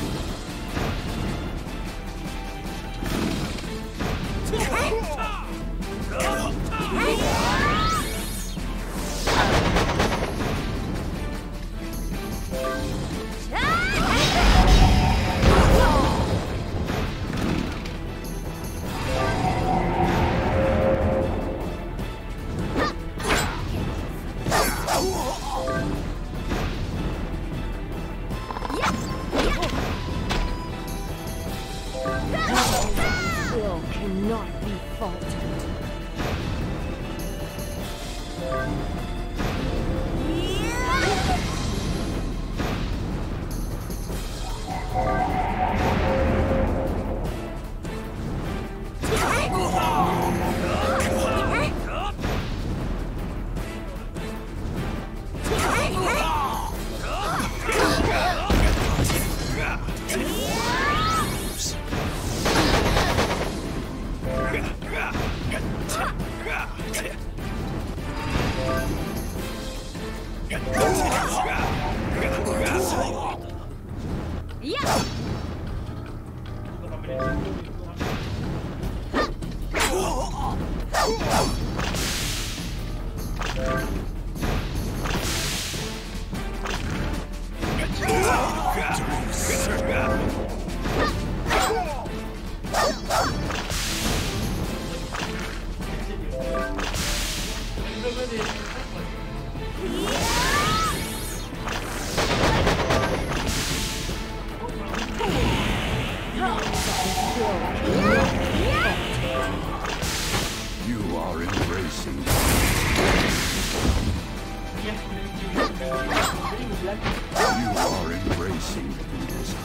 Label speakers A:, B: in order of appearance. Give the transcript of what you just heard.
A: time. Not be faltered. Yeah! Yeah! You are embracing. You are embracing Buddhism.